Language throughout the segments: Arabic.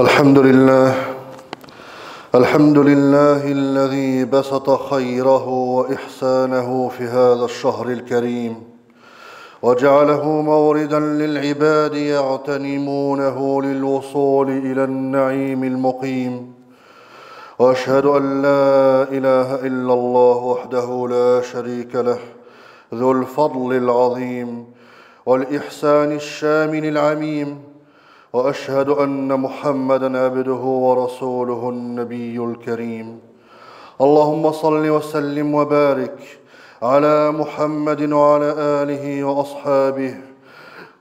الحمد لله الحمد لله الذي بسط خيره وإحسانه في هذا الشهر الكريم وجعله موردا للعباد يغتنمونه للوصول إلى النعيم المقيم. وأشهد أن لا إله إلا الله وحده لا شريك له ذو الفضل العظيم والإحسان الشامل العميم. وأشهد أن محمدا عبده ورسوله النبي الكريم. اللهم صل وسلم وبارك على محمد وعلى آله وأصحابه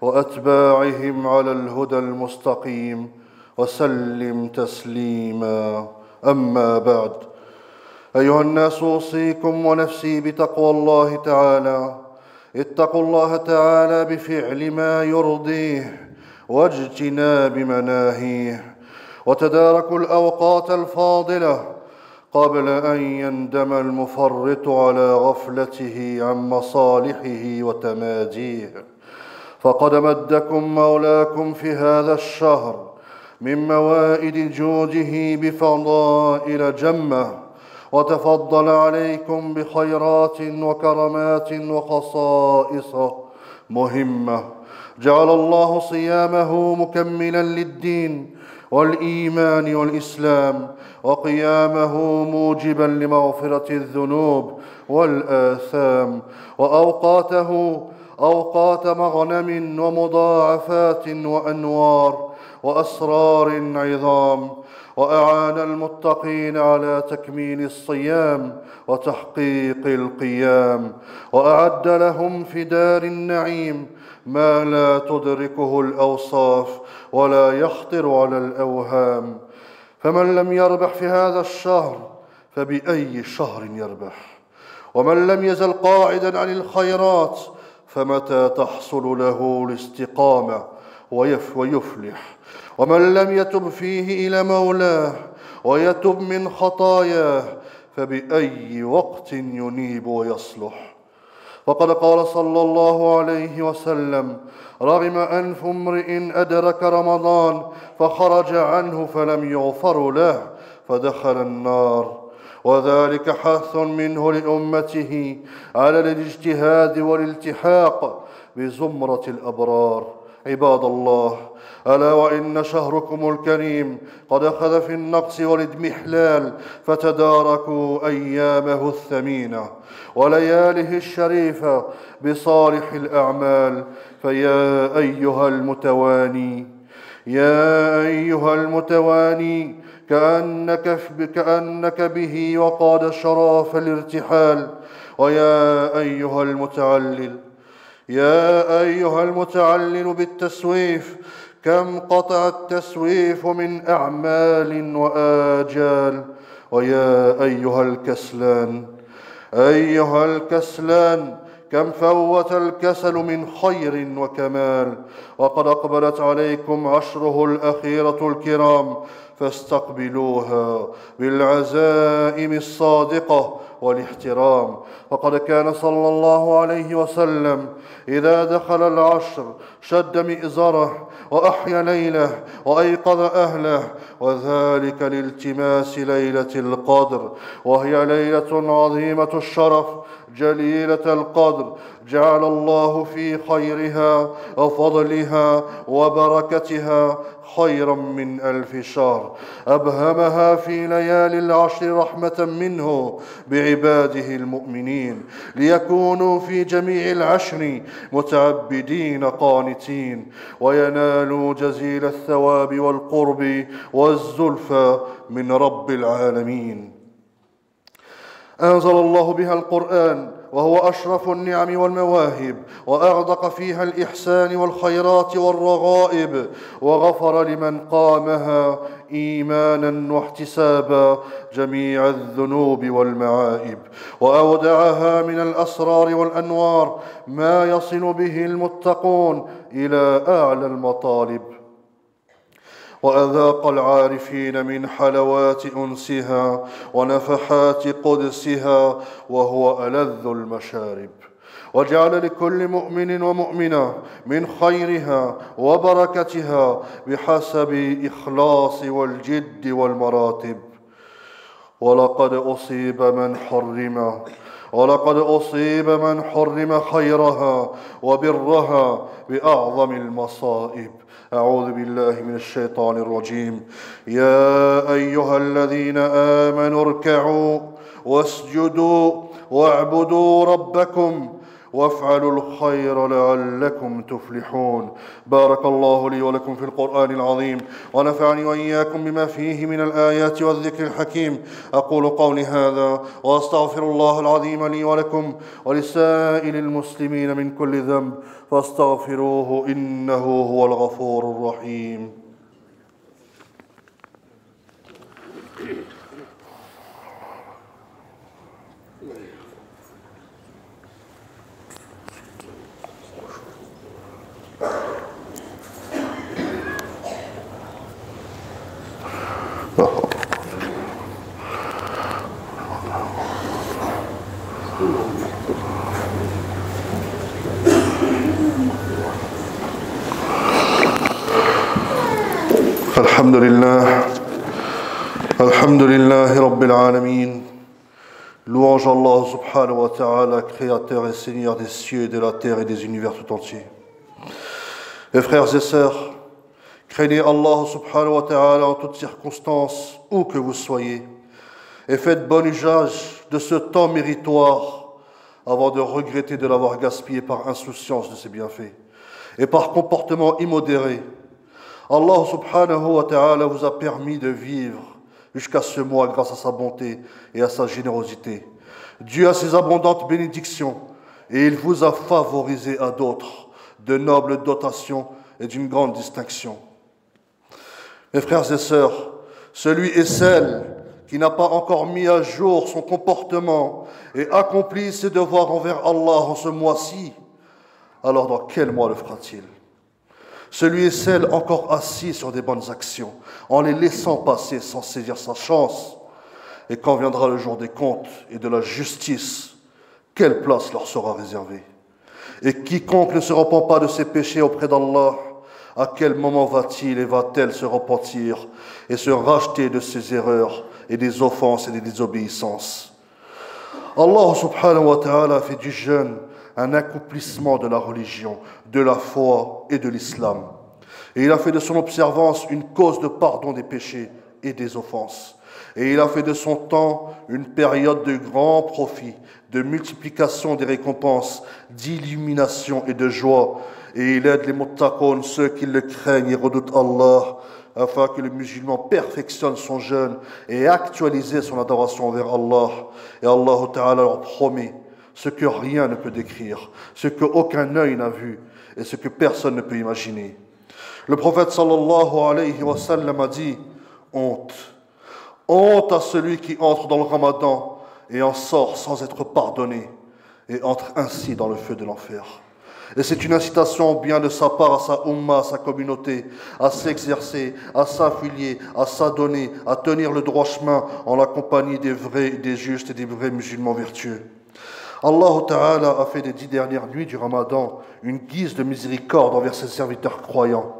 وأتباعهم على الهدى المستقيم. وسلم تسليما. أما بعد. أيها الناس أوصيكم ونفسي بتقوى الله تعالى. اتقوا الله تعالى بفعل ما يرضيه. واجتناب مناهيه وتداركوا الأوقات الفاضلة قبل أن يندم المفرط على غفلته عن مصالحه وتماديه. فقد مدكم مولاكم في هذا الشهر من موائد جوده بفضائل جمة وتفضل عليكم بخيرات وكرمات وخصائص مهمة. جعل الله صيامه مكملا للدين والإيمان والإسلام وقيامه موجبا لمغفرة الذنوب والآثام وأوقاته أوقات مغنم ومضاعفات وأنوار وأسرار عظام. وأعان المتقين على تكميل الصيام وتحقيق القيام وأعد لهم في دار النعيم ما لا تدركه الأوصاف ولا يخطر على الأوهام. فمن لم يربح في هذا الشهر فبأي شهر يربح؟ ومن لم يزل قاعدا عن الخيرات فمتى تحصل له الاستقامة ويفلح؟ ومن لم يتب فيه إلى مولاه ويتب من خطاياه فبأي وقت ينيب ويصلح. وقد قال صلى الله عليه وسلم رغم أنف امرئ أدرك رمضان فخرج عنه فلم يغفر له فدخل النار. وذلك حث منه لأمته على الاجتهاد والالتحاق بزمرة الأبرار. عباد الله ألا وإن شهركم الكريم قد أخذ في النقص والاضمحلال فتداركوا أيامه الثمينة ولياله الشريفة بصالح الأعمال فيا أيها المتواني يا أيها المتواني كأنك كأنك به وقاد شراف الارتحال ويا أيها المتعلل يا أيها المتعلل بالتسويف كم قطع التسويف من أعمال وآجال. ويا أيها الكسلان أيها الكسلان كم فوت الكسل من خير وكمال. وقد أقبلت عليكم عشره الأخيرة الكرام فاستقبلوها بالعزائم الصادقة والاحترام. وقد كان صلى الله عليه وسلم إذا دخل العشر شد مئزره وأحيا ليله وأيقظ أهله وذلك لالتماس ليلة القدر وهي ليلة عظيمة الشرف. جليلة القدر جعل الله في خيرها وفضلها وبركتها خيرا من ألف شهر. أبهمها في ليالي العشر رحمة منه بعباده المؤمنين. ليكونوا في جميع العشر متعبدين قانتين. وينالوا جزيل الثواب والقرب والزلفى من رب العالمين. أنزل الله بها القرآن وهو أشرف النعم والمواهب واغدق فيها الإحسان والخيرات والرغائب وغفر لمن قامها إيمانا واحتسابا جميع الذنوب والمعائب وأودعها من الأسرار والأنوار ما يصل به المتقون إلى أعلى المطالب. وأذاق العارفين من حلوات أنسها ونفحات قدسها وهو ألذ المشارب. وجعل لكل مؤمن ومؤمنة من خيرها وبركتها بحسب إخلاص والجد والمراتب. ولقد أصيب من حرم ولقد أصيب من حرم خيرها وبرها بأعظم المصائب. أعوذ بالله من الشيطان الرجيم. يا أيها الذين آمنوا اركعوا واسجدوا واعبدوا ربكم وافعلوا الخير لعلكم تفلحون. بارك الله لي ولكم في القرآن العظيم. ونفعني وإياكم بما فيه من الآيات والذكر الحكيم. أقول قولي هذا وأستغفر الله العظيم لي ولكم ولسائر المسلمين من كل ذنب. فاستغفروه إنه هو الغفور الرحيم. الحمد لله الحمد لله رب العالمين Louange Allah subhanahu wa ta'ala, créateur et seigneur des cieux et de la terre et des univers tout entiers. Et frères et sœurs, craignez Allah subhanahu wa ta'ala en toutes circonstances, où que vous soyez, et faites bon usage de ce temps méritoire avant de regretter de l'avoir gaspillé par insouciance de ses bienfaits et par comportement immodéré Allah subhanahu wa ta'ala vous a permis de vivre jusqu'à ce mois grâce à sa bonté et à sa générosité. Dieu a ses abondantes bénédictions et il vous a favorisé à d'autres de nobles dotations et d'une grande distinction. Mes frères et sœurs, celui et celle qui n'a pas encore mis à jour son comportement et accompli ses devoirs envers Allah en ce mois-ci, alors dans quel mois le fera-t-il? Celui et celle encore assis sur des bonnes actions, en les laissant passer sans saisir sa chance. Et quand viendra le jour des comptes et de la justice, quelle place leur sera réservée? Et quiconque ne se repent pas de ses péchés auprès d'Allah, à quel moment va-t-il et va-t-elle se repentir et se racheter de ses erreurs et des offenses et des désobéissances Allah subhanahu wa ta'ala fait du jeûne un accomplissement de la religion, de la foi et de l'islam. Et il a fait de son observance une cause de pardon des péchés et des offenses. Et il a fait de son temps une période de grand profit, de multiplication des récompenses, d'illumination et de joie. Et il aide les muttaqoun, ceux qui le craignent et redoutent Allah, afin que le musulman perfectionne son jeûne et actualise son adoration envers Allah. Et Allah Ta'ala leur promet ce que rien ne peut décrire, ce que aucun œil n'a vu et ce que personne ne peut imaginer. Le prophète sallallahu alayhi wa sallam a dit honte, honte à celui qui entre dans le ramadan et en sort sans être pardonné et entre ainsi dans le feu de l'enfer. Et c'est une incitation bien de sa part à sa umma, à sa communauté, à s'exercer, à s'affilier, à s'adonner, à tenir le droit chemin en la compagnie des vrais, des justes et des vrais musulmans vertueux. Allah Ta'ala a fait des dix dernières nuits du Ramadan une guise de miséricorde envers ses serviteurs croyants,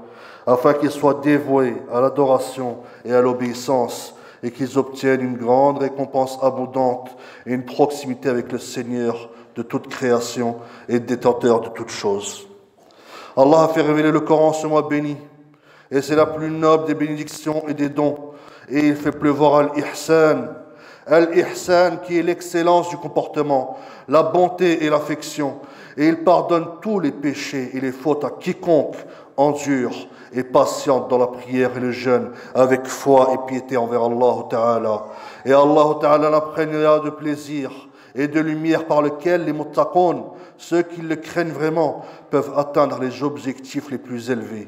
afin qu'ils soient dévoués à l'adoration et à l'obéissance, et qu'ils obtiennent une grande récompense abondante et une proximité avec le Seigneur de toute création et détenteur de toutes choses. Allah a fait révéler le Coran ce mois béni, et c'est la plus noble des bénédictions et des dons, et il fait pleuvoir al-ihsan, Al-Ihsan, qui est l'excellence du comportement, la bonté et l'affection. Et il pardonne tous les péchés et les fautes à quiconque endure et patiente dans la prière et le jeûne avec foi et piété envers Allah Ta'ala. Et Allah Ta'ala l'imprégnera de plaisir et de lumière par lequel les muttaqoun, ceux qui le craignent vraiment, peuvent atteindre les objectifs les plus élevés.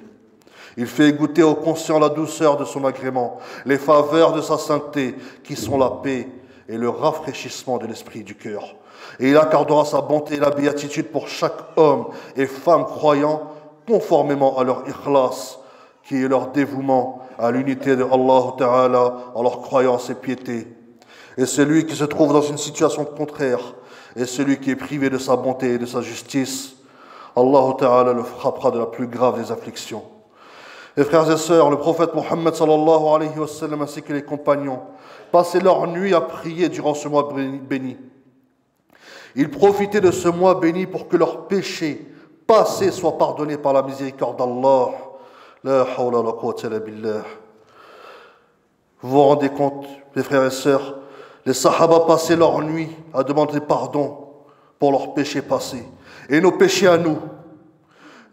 Il fait goûter au conscient la douceur de son agrément, les faveurs de sa sainteté, qui sont la paix et le rafraîchissement de l'esprit du cœur. Et il accordera sa bonté et la béatitude pour chaque homme et femme croyant, conformément à leur ikhlas, qui est leur dévouement à l'unité de Allah Ta'ala en leur croyance et piété. Et celui qui se trouve dans une situation contraire Et celui qui est privé de sa bonté et de sa justice, Allah le frappera de la plus grave des afflictions. Et frères et sœurs, le prophète Mohammed sallallahu alayhi wa sallam ainsi que les compagnons passaient leur nuit à prier durant ce mois béni. Ils profitaient de ce mois béni pour que leurs péchés passés soient pardonnés par la miséricorde d'Allah. Vous vous rendez compte, mes frères et sœurs, les Sahaba passaient leur nuit à demander pardon pour leurs péchés passés. Et nos péchés à nous,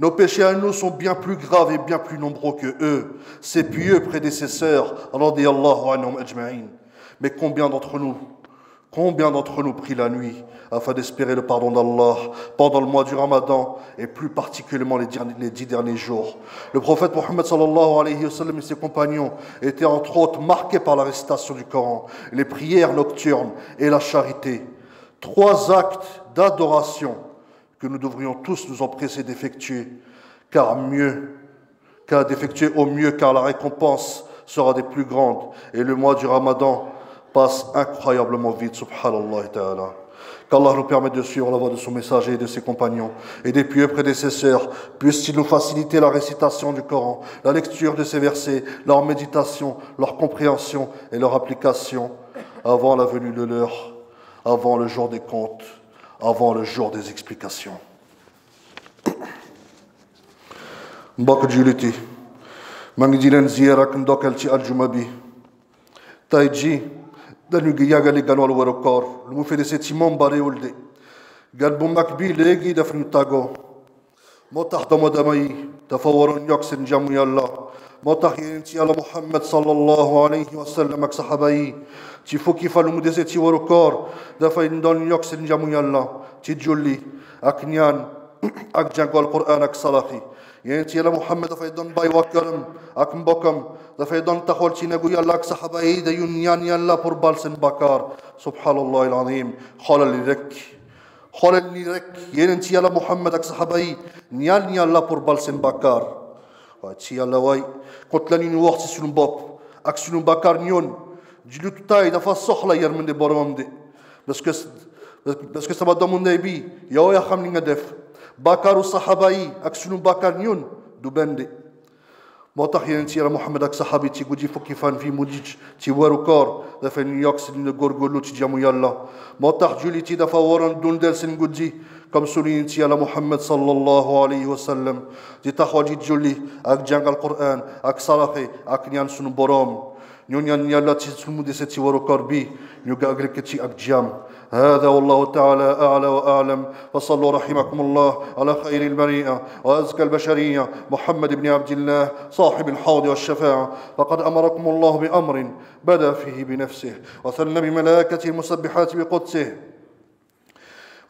nos péchés à nous sont bien plus graves et bien plus nombreux que eux, ces pieux prédécesseurs, Mais combien d'entre nous, combien d'entre nous prient la nuit afin d'espérer le pardon d'Allah pendant le mois du Ramadan et plus particulièrement les, dix derniers jours. Le prophète Mohammed sallallahu alayhi wa sallam et ses compagnons étaient entre autres marqués par la récitation du Coran, les prières nocturnes et la charité. Trois actes d'adoration que nous devrions tous nous empresser d'effectuer, car mieux, car d'effectuer au mieux, car la récompense sera des plus grandes. Et le mois du Ramadan passe incroyablement vite, subhanallah ta'ala. Qu'Allah nous permette de suivre la voie de son messager et de ses compagnons et des pieux prédécesseurs. Puisse-t-il nous faciliter la récitation du Coran, la lecture de ces versets, leur méditation, leur compréhension et leur application avant la venue de l'heure, avant le jour des comptes, avant le jour des explications. mbokk ngi ci aljuma bi tey ji دانو جيا قال قالوا على ورا الكور المفيدي سي تيمون باري ولدي قال بوم ماكبي ليكي دا في نتاكو مو تحضم دمي تفور نيوكس نجم يلا مو تحين تي على محمد صلى الله عليه وسلم صحابي تي فو كيف لو مدي سي ورا الكور دا في ندون نيوكس نجم يلا تي جولي اكنيان اك جان قال القرآن اك صلاحي يعني تيلا محمد دفع دون باي وكرم أكم بكم دفع دون تخول تينا قوي الله كسحبا إيدا ينيان يلا بور بالسن بكار سبحان الله العظيم. خال اللي رك. خال اللي رك. يعني تيلا محمد أكسحبا إيدا نيان يلا بور بالسن بكار تيلا واي. قلت لني نوخت سنو باب أكسنو بكار نيون. جلو تتاي دفع صحلا يرمن دي بورمم دي. بس كس بس كس تبا دومون دي بي. يو يا خم لنا دفع bakkaaru saxaaba yi ak sunu bakkaar ñun du benn de moo tax yeneen ci yàlla Muhammad ak saxaaba yi ci guddi fukki fan fii mujj ci weeru koor dafay ñu yokk si dina góorgóorlu ci jamu yàlla moo tax jullit yi dafa waroon dundal seen guddi comme sunu yeneen ci yàlla Muhammad sallallahu alayhi wa sallam di taxawal ci julli ak jàngal Qur'an ak saraxe ak ñaan sunu boroom ñu ñaan yàlla ci sunu هذا والله تعالى أعلى وأعلم. وصلوا رحمكم الله على خير البريئة وأزكى البشرية. محمد بن عبد الله صاحب الحوض والشفاعة. فقد أمركم الله بأمر بدا فيه بنفسه وثنى بملائكته المسبحات بقدسه.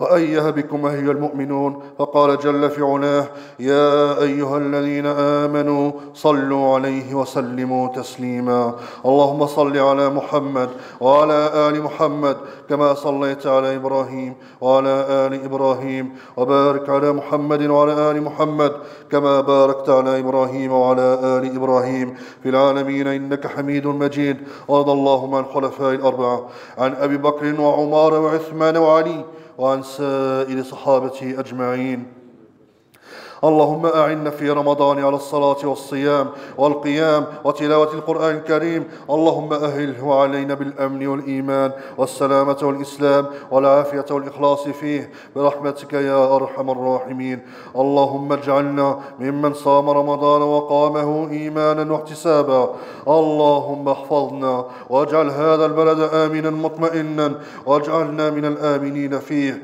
وأيه بكم أيها المؤمنون فقال جل في علاه يا أيها الذين آمنوا صلوا عليه وسلموا تسليما. اللهم صل على محمد وعلى آل محمد كما صليت على إبراهيم وعلى آل إبراهيم وبارك على محمد وعلى آل محمد كما باركت على إبراهيم وعلى آل إبراهيم في العالمين. إنك حميد مجيد. وارض اللهم عن خلفاء الأربعة عن أبي بكر وعمر وعثمان وعلي وعن سائر صحابته أجمعين. اللهم أعنا في رمضان على الصلاة والصيام والقيام وتلاوة القرآن الكريم. اللهم أهله علينا بالأمن والإيمان والسلامة والإسلام والعافية والإخلاص فيه. برحمتك يا أرحم الراحمين. اللهم اجعلنا ممن صام رمضان وقامه إيمانا واحتسابا. اللهم احفظنا واجعل هذا البلد آمنا مطمئنا واجعلنا من الآمنين فيه.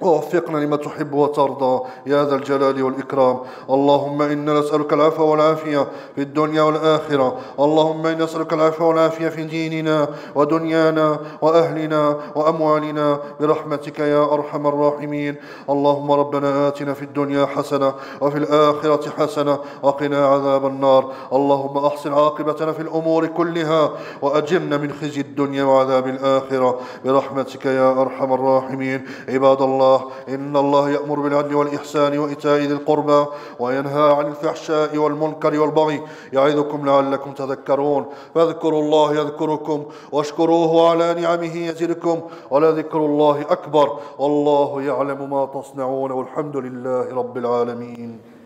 ووفقنا لما تحب وترضى. يا ذا الجلال والإكرام. اللهم إنا نسألك العفو والعافية في الدنيا والآخرة. اللهم إنا نسألك العفو والعافية في ديننا ودنيانا وأهلنا وأموالنا. برحمتك يا أرحم الراحمين. اللهم ربنا آتنا في الدنيا حسنة وفي الآخرة حسنة وقنا عذاب النار. اللهم أحسن عاقبتنا في الأمور كلها وأجرنا من خزي الدنيا وعذاب الآخرة. برحمتك يا أرحم الراحمين. عباد الله الله إن الله يأمر بالعدل والإحسان وإيتاء ذي القربى وينهى عن الفحشاء والمنكر والبغي يعظكم لعلكم تذكرون فاذكروا الله يذكركم واشكروه على نعمه يزدكم ولذكر الله أكبر والله يعلم ما تصنعون والحمد لله رب العالمين